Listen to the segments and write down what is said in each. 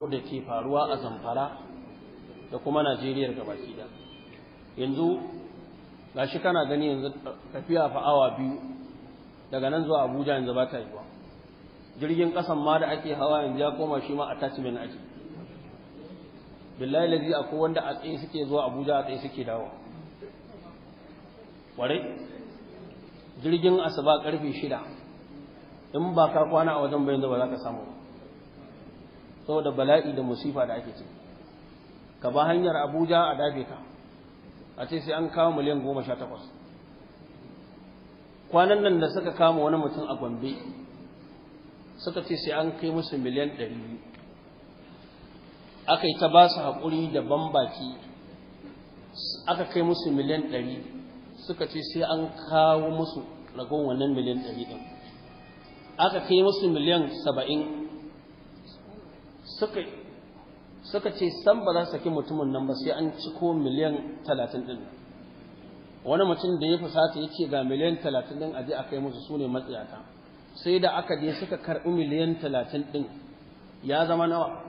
da ke faruwa a zamfara da kuma najeriya gabaki da yanzu gashi kana gani yanzu tafiya fa awa biyu daga nan zuwa abuja yanzu ba ta yiwa jirgin kasan ma da ake hawa yanzu ya koma shi ma attachment ake. Billahi lazi akwai wanda a tsaye suke zuwa abuja a tsaye suke dawo ƙwarai jirgin asuba ƙarfe shida in ba ka kwana a wajen bayan ba za ka samu saboda bala'i da musifa da ake ciki. Ka ba hanyar abuja a dafe ka. A ce sai an kawo miliyan goma sha takwas. Kwanan nan da suka kama wani mutum a gombe suka ce sai an kai musu miliyan ɗari biyu. Aka yi ta ba su haƙuri da bambaki aka kai musu miliyan ɗari suka ce sai an kawo musu ragon wannan miliyan ɗari ɗin. Aka kai musu miliyan saba'in suka ce san ba za su saki mutumin nan ba sai an ciko miliyan talatin ɗin. Wani mutum da ya fusata ya ce ga miliyan talatin ɗin aje a kai musu su ne matsiyata sai da aka je suka karɓi miliyan talatin ɗin ya zama nawa?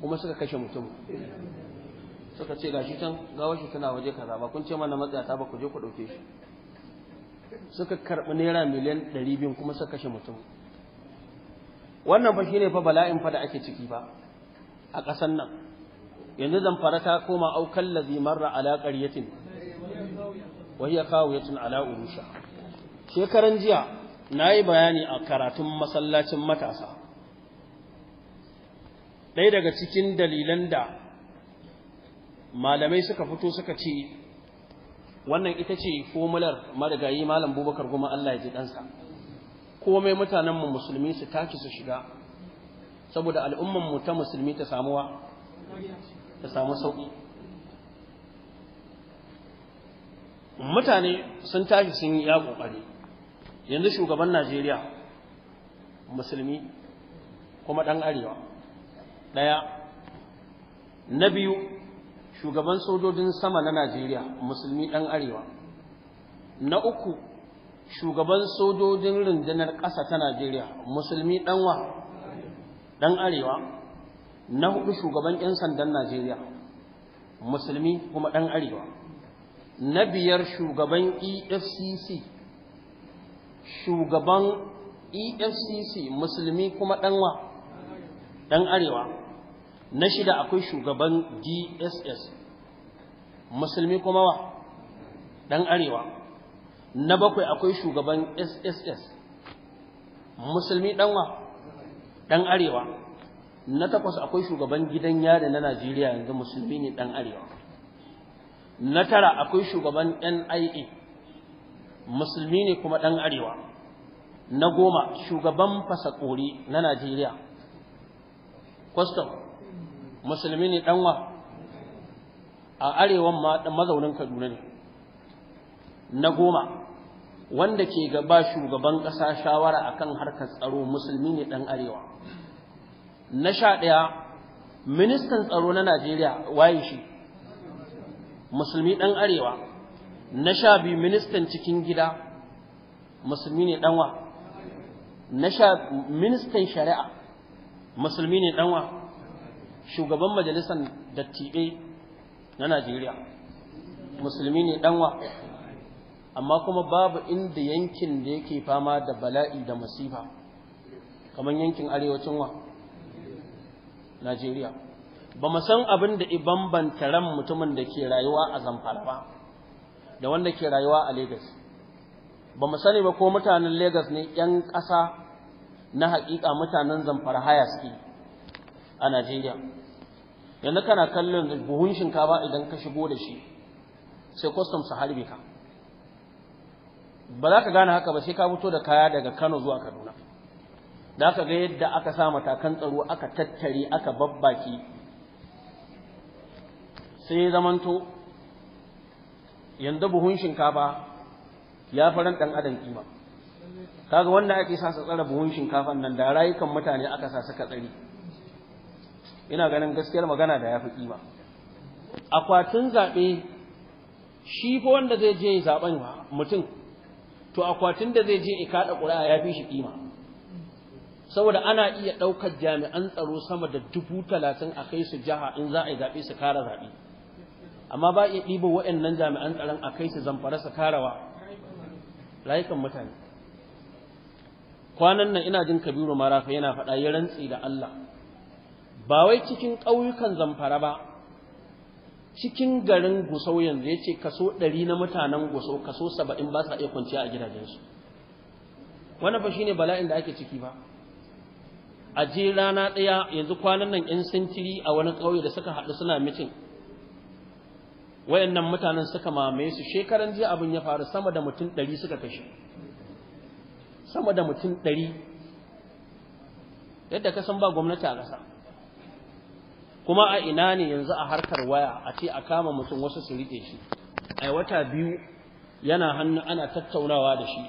Kuma suka kashe mutum. Suka ce gashi can gawar shi tana waje kaza ba kun ce mana matsayata ba ku je ku ɗauke shi. Suka karɓi naira miliyan ɗari biyu kuma suka kashe mutum. Wannan fa shine fa bala'in fa da ake ciki ba a ƙasan nan. Yanzu zamfara ta koma aukan lazi marra ala ƙaryatin wa hiya kawiyatun ala urusha. Shekaran jiya na yi bayani a karatun masallacin matasa. Ɗaya daga cikin dalilan da malamai suka fito suka ce wannan ita ce fomular marigayi malam bubakar kuma Allah ya ji ɗansa. Komai mutanenmu musulmi su tashi su shiga saboda al'ummanmu ta musulmi ta samuwa ta samu sauƙi. Mutane sun tashi sun yi ya ƙoƙari. Yanzu shugaban najeriya musulmi kuma ɗan arewa ɗaya. Na biyu shugaban sojojin sama na Najeriya musulmi ɗan arewa. Na uku shugaban sojojin rundunar ƙasa ta Najeriya musulmi ɗanwa ɗan arewa. Na huɗu shugaban 'yan sandan Najeriya musulmi kuma ɗan arewa. Na biyar shugaban EFCC shugaban EFCC musulmi kuma ɗanwa ɗan arewa. Na shida akwai shugaban dss musulmi kuma wa? Ɗan arewa. Na bakwai akwai shugaban sss musulmi ɗanwa ɗan arewa. Na takwas akwai shugaban gidan yari na najeriya yanzu musulmi ne ɗan arewa. Na tara akwai shugaban nia musulmi ne kuma ɗan arewa. Na goma shugaban fasakori na najeriya. Kwastam musulmi ne ɗanwa a arewan mazaunin kaduna ne. Na goma wanda ke gaba shugaban ƙasa shawara akan harkar tsaro musulmi ne ɗan arewa. Na sha ɗaya ministan tsaro na najeriya waye shi? Musulmi ɗan arewa. Na sha biyu ministan cikin gida musulmi ne ɗanwa na sha ministan shari'a musulmi ne ɗanwa shugaban majalisar dattibai na Najeriya musulmi ne ɗanwa amma kuma babu inda yankin da yake fama da bala'i da masifa. Kamar yankin arewacin wa? Najeriya. Ba mu san abin da bambanta ran mutumin da ke rayuwa a Zamfara ba da wanda ke rayuwa a Legas. Ba mu sani ba ko mutanen Legas ne 'yan ƙasa na haƙiƙa mutanen Zamfara haya suke a Najeriya. Yanzu kana kallon buhun shinkafa idan ka shigo da shi sai kwastam su harbe ka. Ba za ka gane haka ba sai ka fito da kaya daga Kano zuwa Kaduna. Da aka ga yadda aka sa matakan tsaro aka tattare aka babbaki. Sai zamanto yanzu buhun shinkafa ya faran ɗan adam kima. Kaga wanda ake sa su tsara buhun shinkafan nan da rayukan mutane aka sa suka tsari ina ganin gaskiyar magana da ya fi kima. Akwatin zaɓe shi fa wanda zai je zaɓen mutum to akwatin da zai je ya kaɗa ƙuri'a ya fi shi kima saboda ana iya ɗaukar jami'an tsaro sama da dubu talatin a kai su jiha in za a yi zaɓe su kara zaɓe. Amma ba iya ɗiba waɗannan jami'an tsaron a kai su zamfara su karawa rayukan mutane. Kwanan nan ina jin kabiru marafa yana faɗa ya rantsi da Allah. Ba wai cikin ƙauyukan zamfara ba cikin garin gusau yanzu ya ce kaso ɗari na mutanen gusau kaso saba'in ba sa iya kwanciya a gidajensu. Wannan fa shine bala'in da ake ciki ba. A je rana ɗaya yanzu kwanan nan 'yan sintiri a wani ƙauye da suka haɗu suna mitin wayannan mutanen suka mamaye su. Shekaran jiya abin ya faru sama da mutum ɗari suka kashe. Sama da mutum ɗari. Yadda ka san ba gwamnati a ƙasa. Kuma a ina ne yanzu a harkar waya a ce a kama mutum wasu su riƙe shi? A wata biyu yana hannu ana tattaunawa da shi.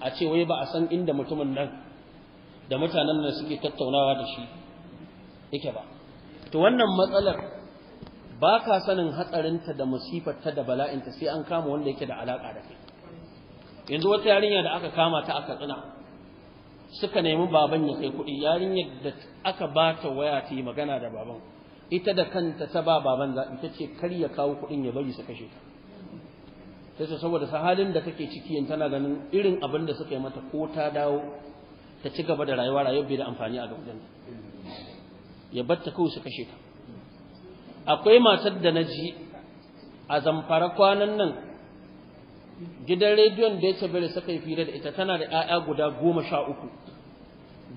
A ce wai ba a san inda mutumin nan da mutanen nan suke tattaunawa da shi yake ba. To wannan matsalar ba ka sanin hatsarinta da musifarta da bala'inta sai an kama wanda yake da alaƙa da kai. Yanzu wata yarinya da aka kama ta aka tsina suka nemi baban ya kai kuɗi yarinyar da aka ba ta waya ta yi magana da baban ita da kanta ta ba baban zaɓi ta ce kar ya kawo kuɗin ya bari su kashe ta. Sai ta saboda halin da take ciki yin tana ganin irin abin da suka yi mata ko ta dawo ta ci gaba da rayuwa rayuwar bai da amfani a gaban ya bar ta kawai su kashe ta. Akwai matar da na ji a zamfara kwanan nan gidan rediyon da ya bari suka yi fira da ita tana da 'ya'ya guda goma sha uku.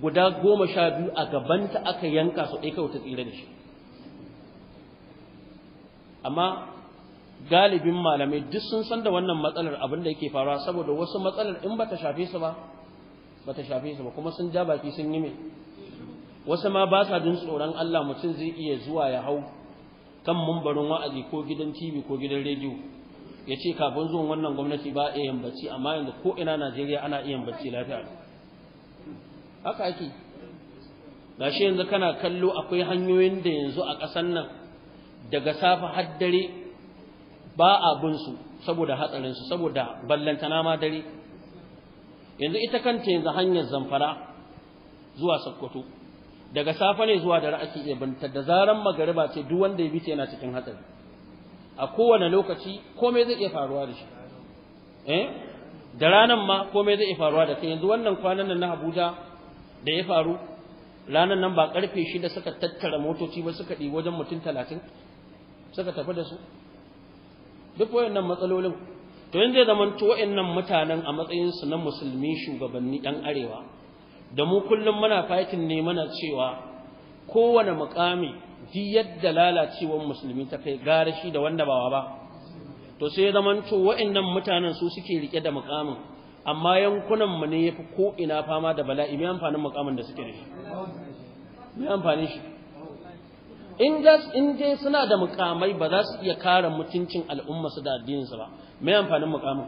Guda goma sha biyu a gabanta aka yanka su ɗai kawai ta tsira da shi. Amma galibin malamai duk sun san da wannan matsalar abin da yake faruwa saboda wasu matsalar in ba ta shafe su ba ba ta shafe su ba kuma sun ja baki sun yi mai wasu ma ba sa jin tsoron Allah mutum zai iya zuwa ya hau kan mumbarin wa'azi ko gidan TV ko gidan rediyo. Ya ce kafin zuwan wannan gwamnati ba a yin bacci amma yanzu ko ina Najeriya ana iya bacci lafiya. Haka ake. Gashi yanzu kana kallo akwai hanyoyin da yanzu a ƙasar nan daga safe har dare ba a bin su saboda hatsarin su saboda ballantana ma dare. Yanzu ita kanta yanzu hanyar zamfara zuwa Sokoto daga safe ne zuwa dare ake iya binta. Da zaran magariba ce duk wanda ya bi ta yana cikin hatsari. A kowane lokaci komai zai iya faruwa da shi. Eh? Da ranan ma komai zai iya faruwa da kai. Yanzu wannan kwanan nan na Abuja da ya faru ranan nan ba ƙarfe shida suka tattara motoci ba suka ɗi wajen mutum talatin suka tafi da su. Duk wayannan matsalolin. To yanzu ya zamanto wayannan mutanen a matsayin su na musulmi shugabanni ɗan arewa da mu kullum muna fatin ne mana cewa kowane mukami duk yadda lalacewar musulmi ta kai gara shi da wanda bawa ba. To sai ya zamanto wayannan mutanen su suke riƙe da mukamin amma yankunan mu ne yafi ko ina fama da bala'i. Me amfanin mukamin da suke da shi? Me amfanin shi? In in dai suna da mukamai ba za su iya kare mutuncin al'umma su da addinin su ba. Me amfanin mukamin?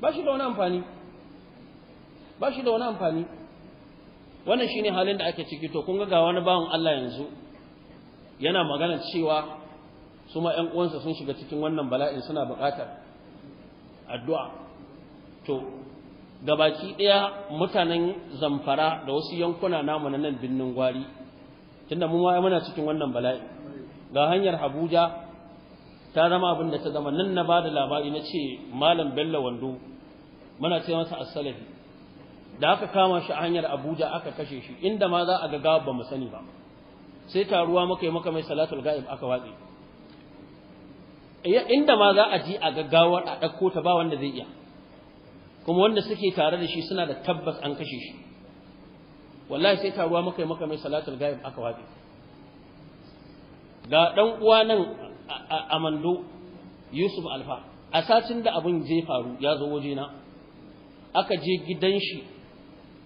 Ba shi da wani amfani. Ba shi da wani amfani. Wannan shine halin da ake ciki. To kun ga ga wani bawan Allah yanzu. Yana magana cewa su ma ƴan uwansa sun shiga cikin wannan bala'in suna buƙatar addu'a. To gabaki ɗaya mutanen zamfara da wasu yankuna namu na nan binnin gwari tunda mu ma muna cikin wannan bala'i. Ga hanyar Abuja ta zama abin da ta zama. Nan na ba da labari na ce malam Bello Wando muna ce masa as-salafi. Da aka kama shi a hanyar Abuja aka kashe shi inda ma za a ga gawa ba mu sani ba. Sai taruwa muka yi maka mai salatul ga'ib aka watse. Inda ma za a ji a gaggawar a ɗauko ta ba wanda zai iya. Kuma wanda suke tare da shi suna da tabbas an kashe shi. Wallahi sai taruwa muka yi maka mai salatul ga'ib aka watse. Ga ɗan uwa nan a mando Yusuf Alfa. A satin da abin zai faru ya zo wajena aka je gidan shi.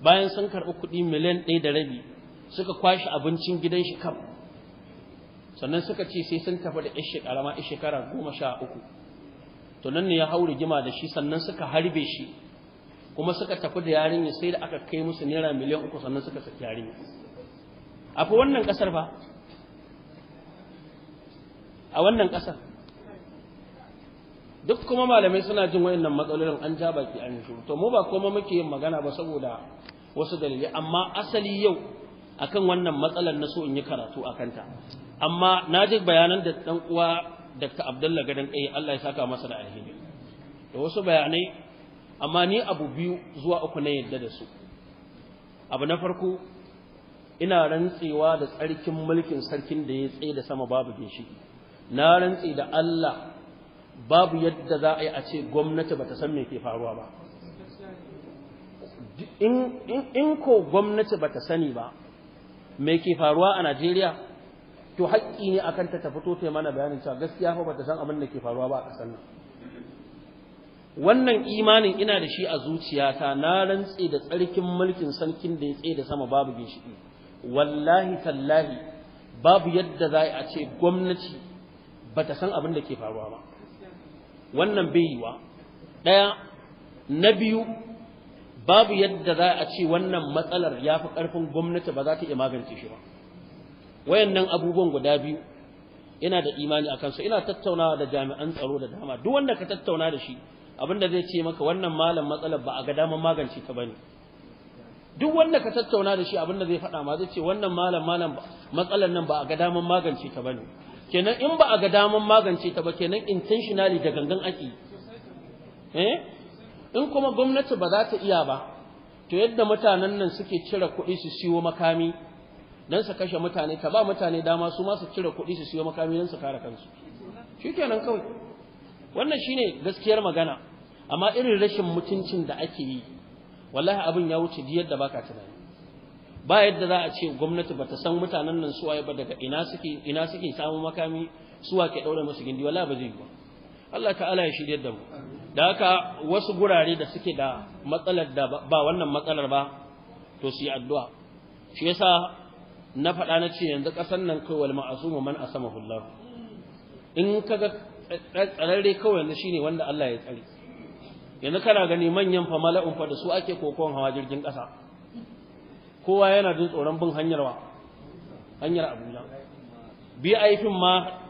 Bayan sun karɓi kuɗi miliyan ɗaya da rabi suka kwashi abincin gidan shi kam. Sannan suka ce sai sun tafi da ƴar shekara ma ƴar shekara goma sha uku. To nan ne ya hau rigima da shi sannan suka harbe shi. Kuma suka tafi da yarinya sai da aka kai musu naira miliyan uku sannan suka saki yarinya. A fa wannan ƙasar ba a wannan ƙasar? Duk kuma malamai suna jin wayannan matsalolin an ja baki an to mu ba kuma muke yin magana ba saboda wasu dalilai amma asali yau akan wannan matsalar na so in yi karatu a kanta. Amma na ji bayanan da ɗan uwa Dr. Abdullah Gadan Kai Allah ya saka masa da alheri. Da wasu bayanai amma ni abu biyu zuwa uku na yadda da su. Abu na farko ina rantsewa da tsarkin mulkin sarkin da ya tsaye da sama babu ginshiki. Na rantse da Allah babu yadda za a yi a ce gwamnati bata san me ke faruwa ba. In ko gwamnati bata sani ba me ke faruwa a Najeriya? To haƙƙi ne akan ta fito ta mana bayanin cewa gaskiya fa bata san abin da ke faruwa ba a ƙasar nan. Wannan imanin ina da shi a zuciyata na rantse da tsarkin mulkin sarkin da ya tsaye da sama babu ginshiki. Wallahi tallahi babu yadda za a ce gwamnati bata san abin da ke faruwa ba. Wannan bai yiwa ɗaya na biyu babu yadda za a ce wannan matsalar ya fi ƙarfin gwamnati ba za ta iya magance shi ba. Wayannan abubuwan guda biyu ina da imani a kansu. Ina tattaunawa da jami'an tsaro da dama. Duk wanda ka tattauna da shi abin da zai ce maka wannan malam matsalar ba a ga daman magance ta ba ne duk wanda ka tattauna da shi abin da zai faɗa ma zai ce wannan malam malam matsalar nan ba a ga daman magance ta ba ne kenan in ba a ga daman magance ta ba kenan intentionally da gangan ake eh? In kuma gwamnati ba za ta iya ba to yadda mutanen nan suke cire kuɗi su siyo makami don su kashe mutane ta ba mutane dama su ma su cire kuɗi su siyo makami don su kare kansu. Shikenan kawai. Wannan shine gaskiyar magana. Amma irin rashin mutuncin da ake yi wallahi abin ya wuce ji yadda baka tunani. Ba yadda za a ce gwamnati bata san mutanen nan suwaye ba daga ina suke ina suke samun makami suwa ke daure musu gindi wallahi ba zai yi ba. Allah ta'ala ya shirye da mu. Da haka wasu gurare da suke da matsalar da ba wannan matsalar ba to su yi addu'a. Shi yasa na faɗa na ce yanzu ƙasar nan kai wal ma'asumu man asamahu Allah. In kaga tsararre kawai yanzu shine wanda Allah ya tsare. Yanzu kana gani manyan fa mala'un fa da su ake kokon hawa jirgin ƙasa. Kowa yana jin tsoron bin hanyar wa? Hanyar Abuja. Bi aifin ma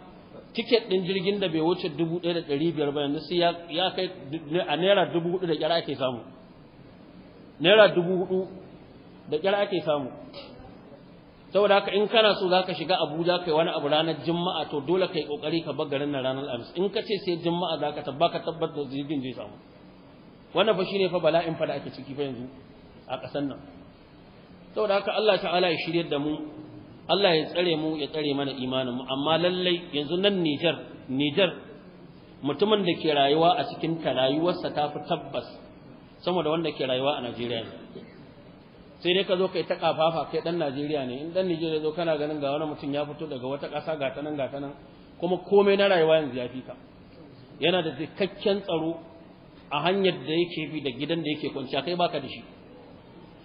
tiket ɗin jirgin da bai wuce dubu ɗaya da ɗari biyar ba yanzu sai ya kai a naira dubu huɗu da ƙyar ake samu. Naira dubu huɗu da ƙyar ake samu. Saboda haka in kana so zaka shiga Abuja kai wani abu ranar Juma'a to dole kai ƙoƙari ka bar garin nan ranar Alhamis. In ka ce sai Juma'a zaka tabbaka tabbata jirgin zai samu. Wannan fa shine fa bala'in fa da ake ciki fa yanzu a ƙasar nan. Saboda haka Allah ta'ala ya shiryar da mu Allah ya tsare mu ya tsare mana imanin mu. Amma lallai yanzu nan Niger Niger mutumin da ke rayuwa a cikin ta rayuwarsa ta fi tabbas sama da wanda ke rayuwa a Najeriya ne. Sai dai ka zo kai ta kafafa kai dan Najeriya ne. In dan Najeriya zo kana ganin ga wani mutum ya fito daga wata ƙasa ga ta nan ga ta nan. Kuma komai na rayuwa yanzu ya fi ka. Yana da cikakken tsaro a hanyar da yake bi da gidan da yake kwanciya kai baka da shi.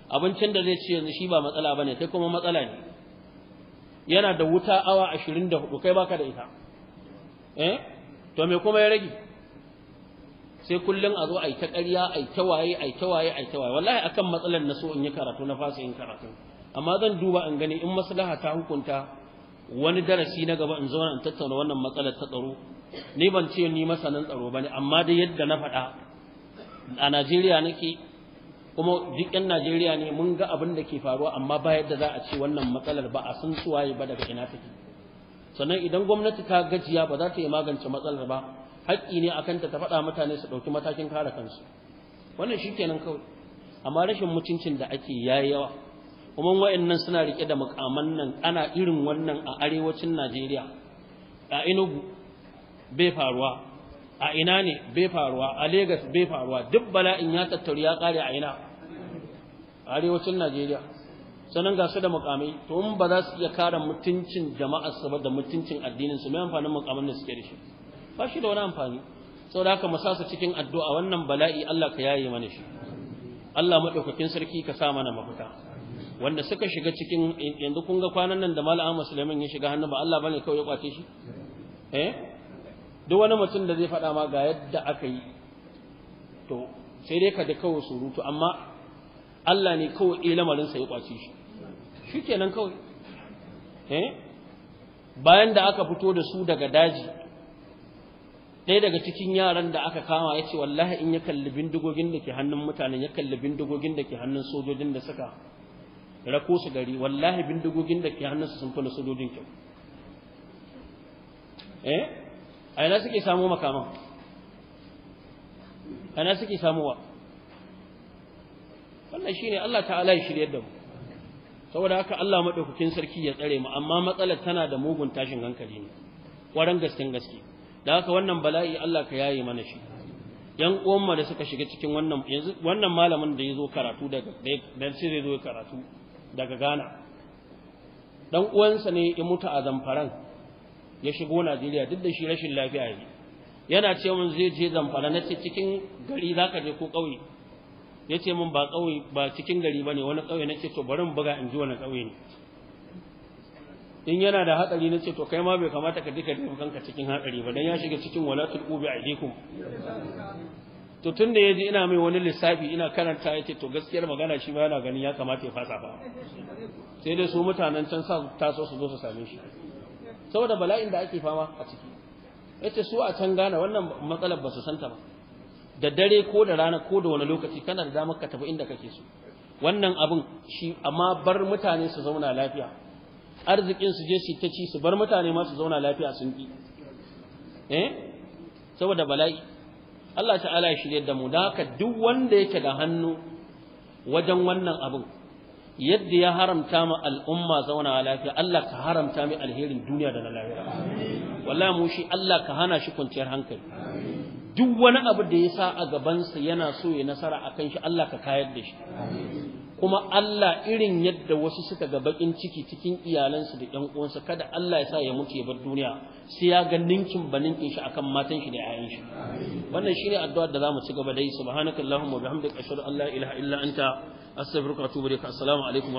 Abincin da zai ci yanzu shi ba matsala ba ne kai kuma matsala ne. Yana da wuta awa 24 kai baka da ita. Eh? To me kuma ya rage? Sai kullun a zo ai ta ƙarya ai ta waye ai ta waye ai ta waye. Wallahi akan matsalar na in yi karatu na fasa yin karatu. Amma zan duba in gani in maslaha ta hukunta wani darasi na gaba in zauna in tattauna wannan matsalar ta tsaro. Ni ban ce ni masanin tsaro ba ne amma dai yadda na faɗa a Najeriya nake kuma duk yan Najeriya ne mun ga abin da ke faruwa amma ba yadda za a ce wannan matsalar ba a san suwaye ba daga ina take. Sannan idan gwamnati ta gajiya ba za ta yi magance matsalar ba haƙƙi ne akan ta ta faɗa mutane su ɗauki matakin kare kansu. Wannan shi kenan kawai. Amma rashin mutuncin da ake yayi yawa. Kuma wa'annan suna riƙe da mukaman nan ana irin wannan a arewacin Najeriya. A Enugu bai faruwa. A ina ne? Bai faruwa. A Lagos bai faruwa. Duk bala'in ya tattauri ya kare a ina? Arewacin Najeriya. Sanan ga su da mukamai. To in ba za su iya kare mutuncin jama'ar su ba da mutuncin addinin su mai amfanin mukaman da suke da shi? Ba shi da wani amfani. Saboda haka mu sa su cikin addu'a. Wannan bala'i Allah ka yaye mana shi. Allah madaukakin sarki ka sa mana mafita. Wanda suka shiga cikin yanzu kun ga kwanan nan da Malam Sulaiman ya shiga hannu ba Allah ba ne kawai ya ƙwace shi? Eh? Duk wani mutum da zai faɗa ma ga yadda aka yi to sai dai ka da kawai surutu amma Allah ne kawai eh lamarin sa ya ƙwace shi. Shikenan kawai. Eh? Bayan da aka fito da su daga daji ɗaya daga cikin yaran da aka kama ya ce wallahi in ya kalli bindigogin da ke hannun mutanen ya kalli bindigogin da ke hannun sojojin da suka rako su gari wallahi bindigogin da ke hannunsu sun fi sojojin kyau. Eh? A ina suke samu makaman? A ina suke samuwa wannan shine Allah ta'ala ya shirye da mu. Saboda haka Allah madaukakin sarki ya tsare mu amma matsalar tana da mugun tashin hankali ne waran gasken gaske. Da haka wannan bala'i Allah ka yaye mana shi. Yan uwanmu da suka shiga cikin wannan yanzu wannan malamin da ya zo karatu daga dan sai zai zo karatu daga Ghana. Dan uwansa ne ya mutu a Zamfaran ya shigo Najeriya duk da shi rashin lafiya ne. Yana ce mun zai je Zamfara na ce cikin gari zaka je ko kauye ya ce mun ba kauye ba cikin gari ba ne wani kauye nace to bari mu buga in ji wani kauye ne. In yana da hatsari na ce to kai ma bai kamata ka duka tafi kanka cikin hatsari ba dan ya shiga cikin walatul qubi aidikum to tun da yaji ina mai wani lissafi ina karanta ya ce to gaskiyar magana shi ba yana ganin ya kamata ya fasa ba sai dai su mutanen can sa taso su zo su same shi. Saboda bala'in da ake fama a ciki. Yace su a can gane wannan matsalar ba su santa ba. Da dare ko da rana ko da wani lokaci kana da damar ka tafi inda kake so. Wannan abin shi amma bar mutane su zauna lafiya. Arzikin su je su ta ci su bar mutane ma su zauna lafiya sun ki eh? Saboda bala'i. Allah ta'ala ya shirye da mu da haka duk wanda yake da hannu wajen wannan abin yadda ya haramta ma al'umma zauna lafiya Allah ka haramta mai alherin duniya da na lahira. Wallahi mu shi Allah ka hana shi kwanciyar hankali. Duk wani abu da ya sa a gabansa yana so ya nasara akan shi Allah ka kayar da shi. Kuma Allah irin yadda wasu suka ga bakin ciki cikin iyalansu da ƴan uwansa kada Allah ya sa ya mutu ya bar duniya sai ya ga ninkin baninkin shi akan matan shi da ƴaƴan shi. Wannan shine addu'ar da za mu ci gaba da yi. Subhanakallahumma wa bihamdika ashhadu an la ilaha illa anta astaghfiruka wa atubu ilaik assalamu alaikum